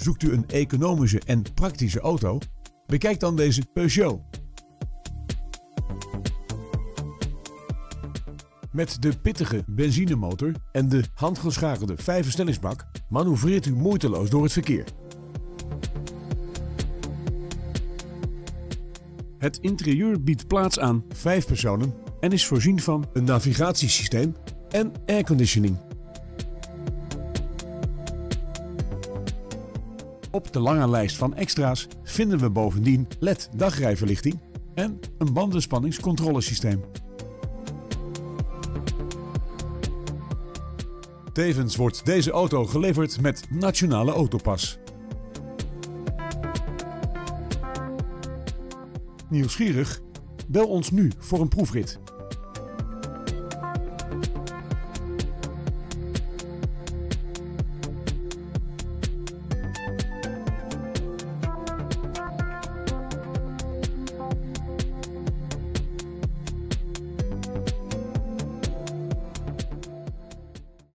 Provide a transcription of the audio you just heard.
Zoekt u een economische en praktische auto? Bekijk dan deze Peugeot. Met de pittige benzinemotor en de handgeschakelde vijfversnellingsbak manoeuvreert u moeiteloos door het verkeer. Het interieur biedt plaats aan vijf personen en is voorzien van een navigatiesysteem en airconditioning. Op de lange lijst van extra's vinden we bovendien LED dagrijverlichting en een bandenspanningscontrolesysteem. Tevens wordt deze auto geleverd met Nationale Autopas. Nieuwsgierig? Bel ons nu voor een proefrit.